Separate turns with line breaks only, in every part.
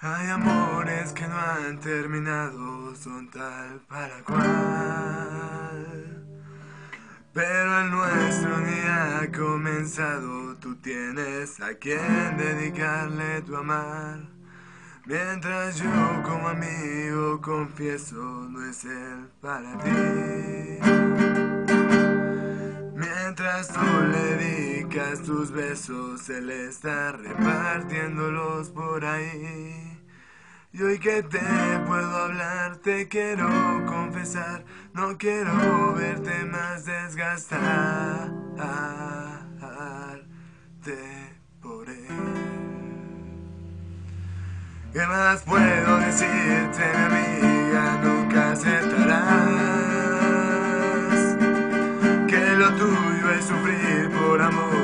Hay amores que no han terminado, son tal para cual. Pero el nuestro ni ha comenzado, tú tienes a quien dedicarle tu amar. Mientras yo como amigo confieso no es él para ti. Tus besos, él está repartiéndolos por ahí. Y hoy que te puedo hablar, te quiero confesar, no quiero verte más desgastarte por él. ¿Qué más puedo decirte, mi amiga? Nunca aceptarás que lo tuyo es sufrir por amor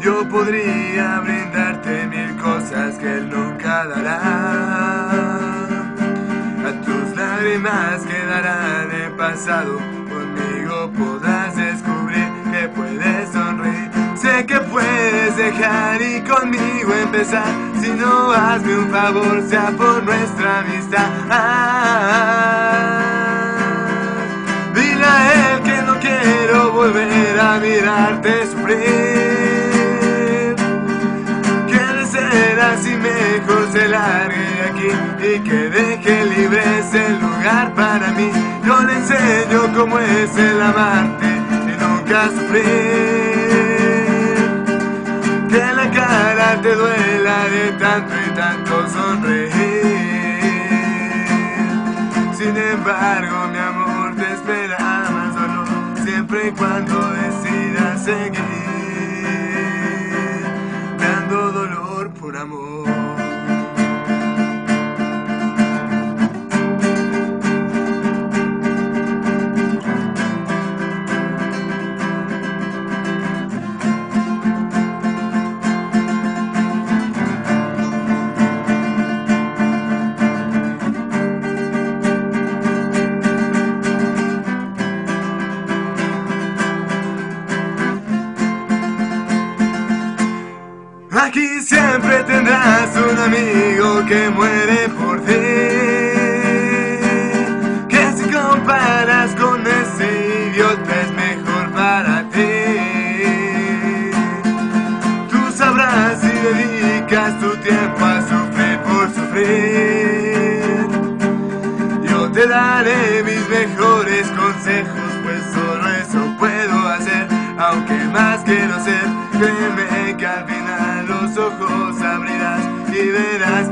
Yo podría brindarte mil cosas que él nunca dará. A tus lágrimas quedarán en pasado. Conmigo podrás descubrir que puedes sonreír. Sé que puedes dejar y conmigo empezar. Si no, hazme un favor, sea por nuestra amistad. Mirarte sufrir. así mejor se largue aquí y que deje libre ese lugar para mí. Yo le enseño cómo es el amarte y nunca sufrir. Que la cara te duela de tanto y tanto sonreír. Sin embargo, mi amor te espera siempre y cuando decidas seguir. Que muere por ti. Que si comparas con ese idiota es mejor para ti. Tú sabrás si dedicas tu tiempo a sufrir por sufrir. Yo te daré mis mejores consejos, pues solo eso puedo hacer. Aunque más quiero ser, créeme que al final los ojos abrirás y verás